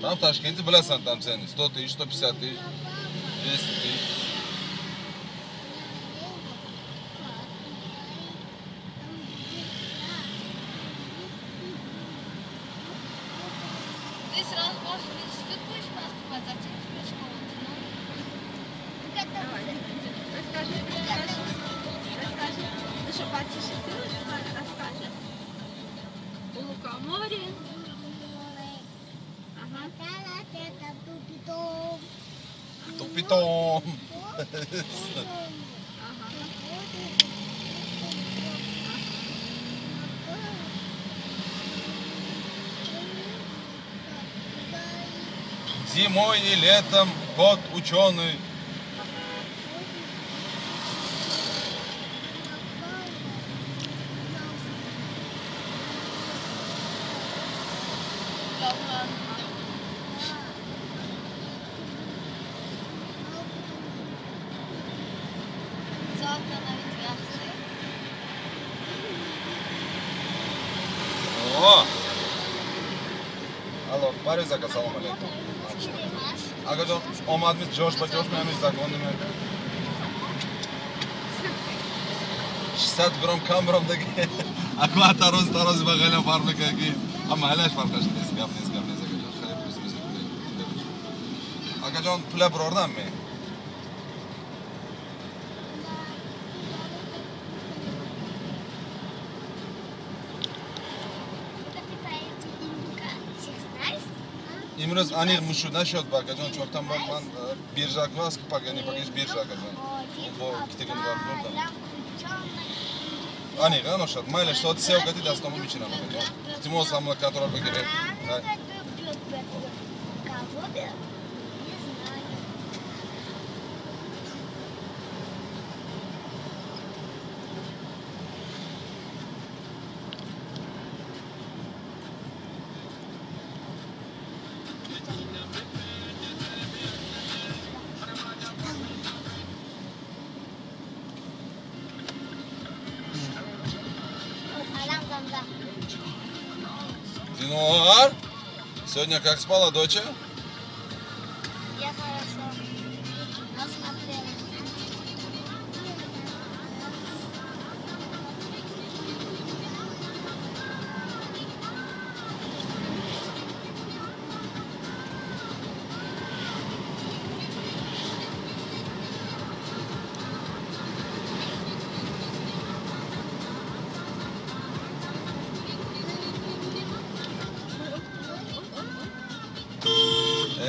Там в Ташкенте, блясан там цены. 100 тысяч, 150 тысяч, 200 тысяч. Здесь раз больше, здесь Ага. зимой и летом кот ученый Tamam. Завтра О! Allo, Paris aka salom alaykum. Akajon, omadimiz jo'shqa jo'shmaymiz zakon nima? 600 грамм камерамдagi akva taroz taroz va g'ala farqi keyin. Ammo halash farqlash tez gapingiz gapingiz akajon. Xayr bo'lsin. Akajon pula birordanmi? Imroz aniq Mushu насчет bakajon cho'rtan bor man birja kvask pagani pagaj birja akajon. Bo ikkitagini bor ko'rdim. Aniq ana o'sha mayli что все угоди дастому бичинам akajon. Iltimos hamma kontrol kerak. Динуар, сегодня как спала доча?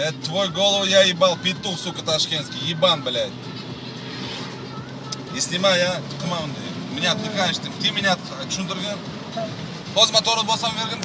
Это твой голову я ебал, петух, сука, ташкентский, ебан, блядь. И снимай, я, команды. Меня отвлекаешь ты, ты меня tushuntirgin. Hozir motorni bosam vergin.